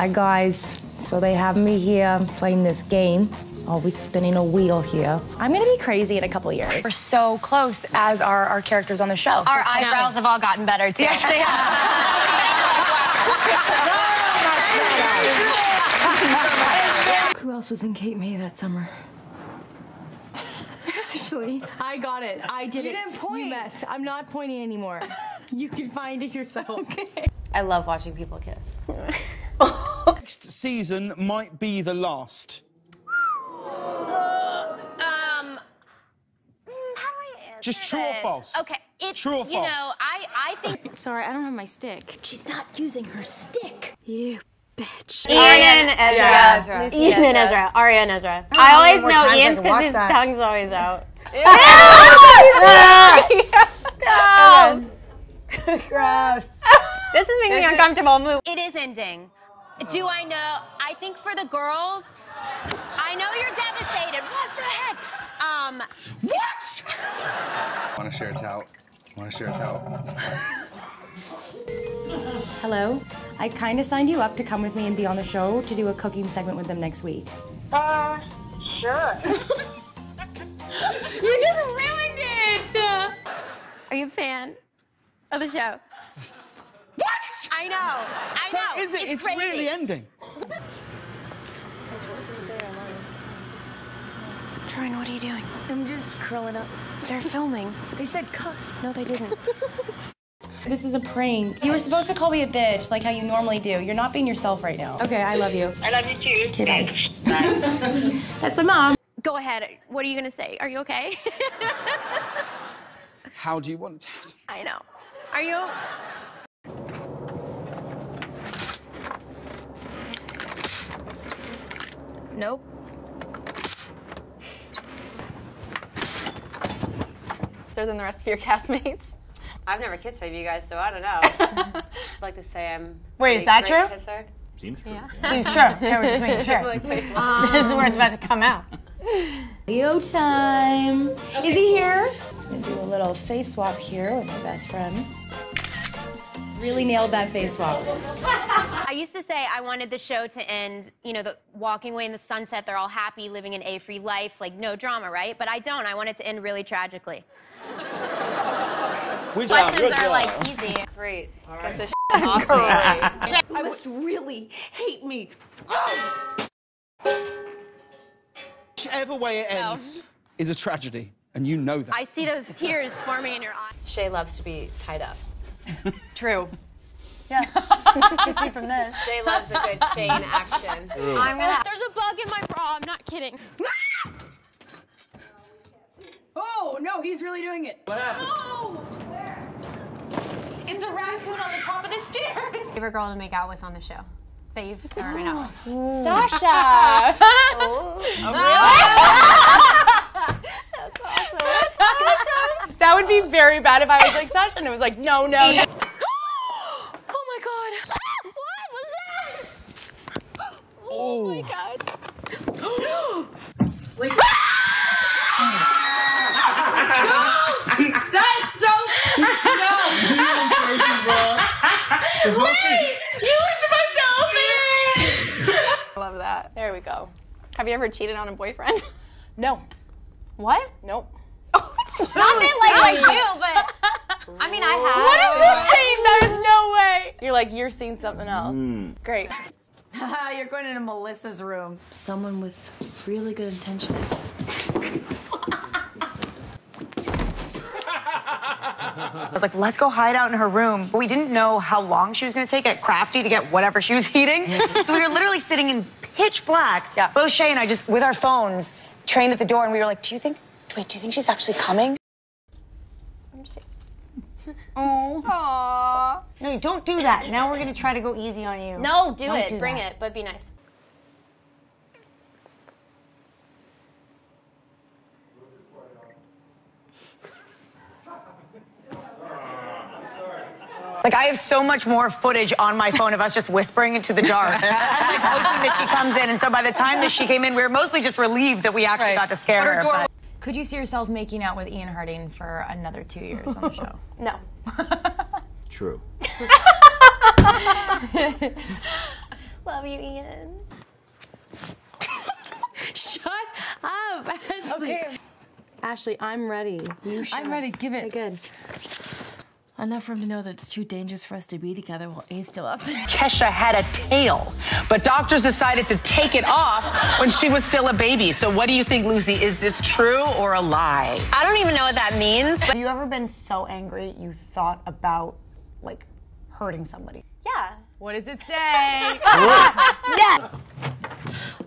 Hi, guys. So they have me here playing this game, always spinning a wheel here. I'm gonna be crazy in a couple years. We're so close, as are our characters on the show. Our eyebrows have all gotten better too. Yes, they have. Who else was in Kate May that summer? Ashley, I got it. I did You it. didn't point. You mess. I'm not pointing anymore. you can find it yourself. Okay. I love watching people kiss. Next season might be the last. Um, mm, how do I Just true or false? Okay, it's True or you know false? I I think Sorry, I don't have my stick. She's not using her stick. You bitch. Ian and Ezra. Ian and Ezra. Aria and Ezra. I always know Ian's because his that. tongue's always out. Gross. This is making me uncomfortable. Move. it is ending. Do I know? I think for the girls, I know you're devastated. What the heck? Um, What? Want to share a tout? Want to share a tout? Hello. I kind of signed you up to come with me and be on the show to do a cooking segment with them next week. Uh, sure. you just ruined it. Are you a fan of the show? What? I know. I So know. is it? It's, crazy. really ending. Troy, what are you doing? I'm just curling up. They're filming. They said cut. No, they didn't. This is a prank. You were supposed to call me a bitch like how you normally do. You're not being yourself right now. Okay, I love you. I love you too. Okay, bye. Thanks. That's my mom. Go ahead. What are you gonna say? Are you okay? How do you want it? I know. Are you? Nope. Better than the rest of your castmates. I've never kissed any of you guys, so I don't know. I'd like to say I'm. Wait, is that great true? Kisser. Seems true. Seems true. Yeah, we're just making sure. Like, wait, this is where it's about to come out. Leo time. Is he here? I'm gonna do a little face swap here with my best friend. Really nailed that face swap. I used to say I wanted the show to end, you know, the walking away in the sunset. They're all happy, living an A-free life, like no drama, right? But I don't. I want it to end really tragically. Good Questions are like easy. Great. Get this off me. You must really hate me. Whichever way it ends is a tragedy, and you know that. I see those tears forming in your eyes. Shay loves to be tied up. True. Yeah. you can see from this. Shay loves a good chain action. I'm gonna. There's a bug in my bra. I'm not kidding. Oh, no, he's really doing it. What happened? No! It's a raccoon on the top of the stairs. Favorite girl to make out with on the show that you've ever made out with? Sasha. Oh. Oh, that would be very bad if I was like Sasha and it was like, no, no, no. Oh my god. What was that? oh, I love that. There we go. Have you ever cheated on a boyfriend? No. What? Nope. It's not that like I do, but I mean I have. What is this thing? There's no way. You're like, you're seeing something else. Hmm. Great. You're going into Melissa's room. Someone with really good intentions. I was like, let's go hide out in her room. But we didn't know how long she was going to take at Crafty to get whatever she was eating. so we were literally sitting in pitch black. Yeah. Both Shay and I just, with our phones, trained at the door, and we were like, do you think, wait, do you think she's actually coming? Oh. Aww. No, don't do that. Now we're going to try to go easy on you. No, do Don't it. do Bring that. it, but be nice. Like, I have so much more footage on my phone of us just whispering into the jar. I'm like hoping that she comes in. And so by the time that she came in, we were mostly just relieved that we actually got to scare her. But- Could you see yourself making out with Ian Harding for another two years on the show? No. True. Love you, Ian. Shut up, Ashley. Okay. Ashley, I'm ready. You shut I'm ready. Give it. Okay, good. Enough for him to know that it's too dangerous for us to be together while A's still up there. Kesha had a tail, but doctors decided to take it off when she was still a baby. So, what do you think, Lucy? Is this true or a lie? I don't even know what that means. Have you ever been so angry you thought about like hurting somebody? Yeah. What does it say? yeah.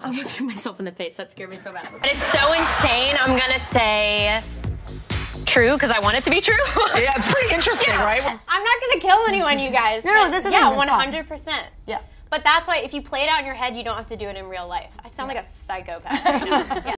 I almost hit myself in the face. That scared me so bad. But it's so insane. I'm gonna say true because I want it to be true. Yeah, it's pretty interesting, right? I'm not gonna kill anyone, you guys. No, no, this isn't Yeah, 100. percent Yeah. But that's why if you play it out in your head, you don't have to do it in real life. I sound like a psychopath. right now. Yeah.